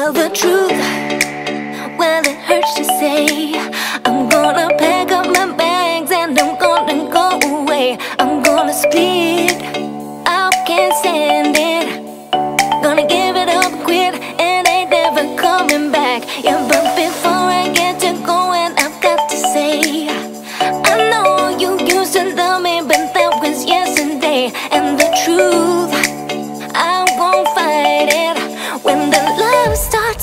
Well, the truth, well, it hurts to say. I'm gonna pack up my bags and I'm gonna go away. I'm gonna split, I can't stand it. Gonna give it up, quit, and ain't never coming back. Yeah, but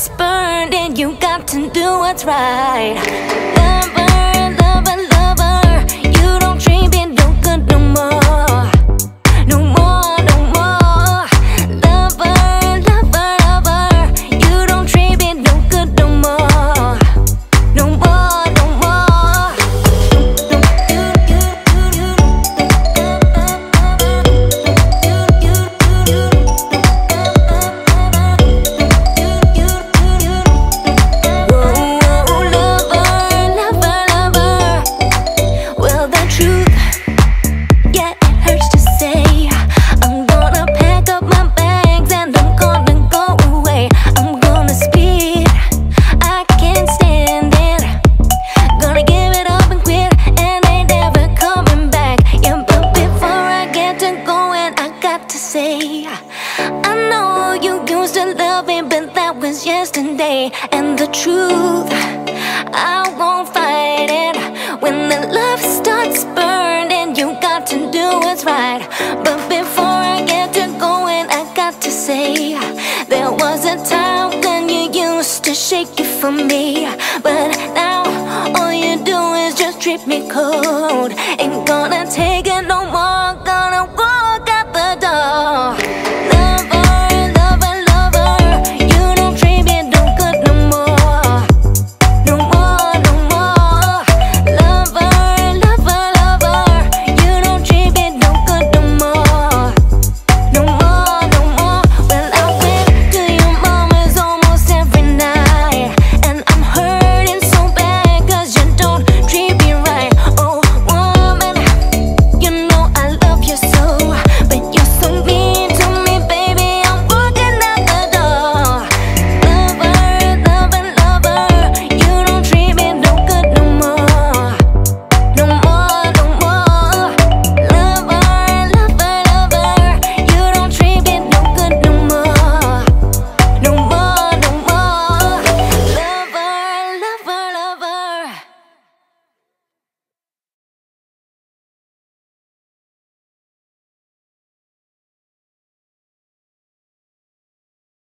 starts and you got to do what's right. Yesterday. And the truth, I won't fight it. When the love starts burning, you got to do what's right. But before I get to going, I got to say, there was a time when you used to shake it for me. But now all you do is just treat me cold. Ain't